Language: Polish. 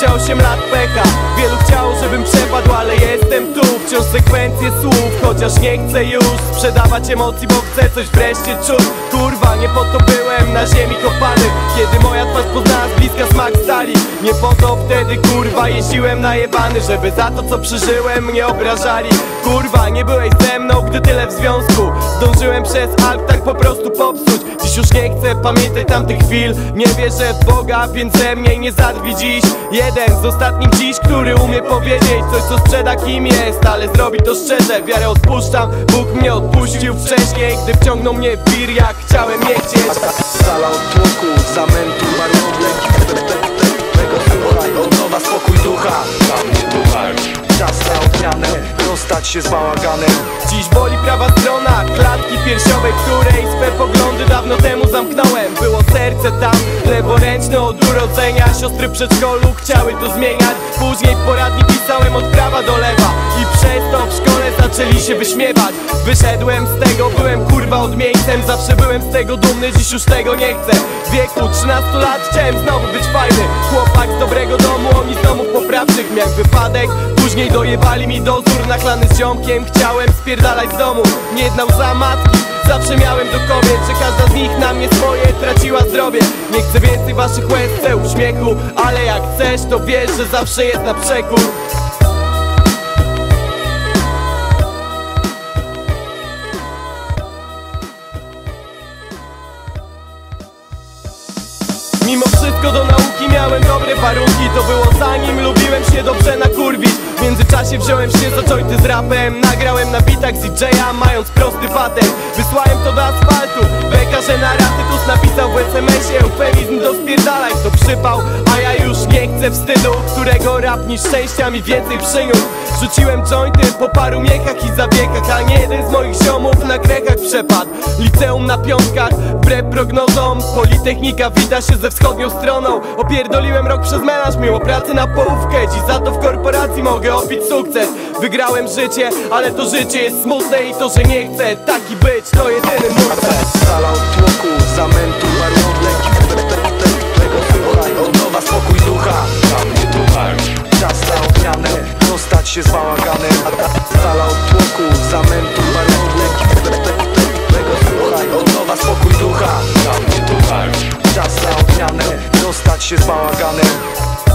28 lat pecha. Wielu chciało, żebym przepadł, ale jestem tu. Wciąż sekwencje słów, chociaż nie chcę już. Sprzedawać emocji, bo chcę coś wreszcie czuć. Kurwa, nie po to po to wtedy, kurwa, jeździłem najebany Żeby za to, co przeżyłem, mnie obrażali. Kurwa, nie byłeś ze mną, gdy tyle w związku. Zdążyłem przez Alp tak po prostu popsuć. Dziś już nie chcę pamiętać tamtych chwil. Nie wierzę w Boga, więc ze mnie nie zadrwi dziś. Jeden z ostatnich dziś, który umie powiedzieć Coś co sprzeda kim jest, ale zrobi to szczerze. Wiarę odpuszczam, Bóg mnie odpuścił wcześniej Gdy wciągnął mnie w wir, jak chciałem nie chcieć Sala spokój ducha Czas na odmianę, rozstać się z bałaganem Dziś boli prawa strona klatki piersiowej, której swe poglądy dawno temu zamknąłem. Było serce tam, leworęczne od urodzenia. Siostry w przedszkolu chciały to zmieniać. Później w poradni pisałem od prawa do lewa I przez to w szkole zaczęli się wyśmiewać. Wyszedłem z tego, byłem kurwa odmieńcem. Zawsze byłem z tego dumny, dziś już tego nie chcę. W wieku 13 lat chciałem znowu być fajny. Chłopak z dobrego domu, oni z domów poprawczych. Miałem wypadek, później dojebali mi dozór. Nachlany z ziomkiem, chciałem spierdalać z domu. Nie jednał za matki, zawsze miałem do kobiet Że każda z nich na mnie swoje traciła zdrowie. Nie chcę więcej waszych łez, uśmiechu Ale jak chcesz, to wiesz, że zawsze jest na przekór wszystko do nauki miałem dobre warunki To było zanim lubiłem się dobrze nakurwić. W międzyczasie wziąłem się za jointy z rapem Nagrałem na bitach z DJ-a mając prosty patent. Wysłałem to do asfaltu Beka, że na raty napisał w SMS-ie Eufemizm do spierdalaj. To przypał Chcę wstydu Którego rap niż szczęścia mi więcej przyniósł. Rzuciłem jointy po paru miechach i zabiegach A nie jeden z moich ziomów na grechach przepadł. Liceum na piątkach, wbrew prognozom Politechnika wita się ze wschodnią stroną. Opierdoliłem rok przez melanż, miło pracy na połówkę. Dziś za to w korporacji mogę opić sukces. Wygrałem życie, ale to życie jest smutne I to, że nie chcę taki być, to jedyny mój cel Patches bağ there.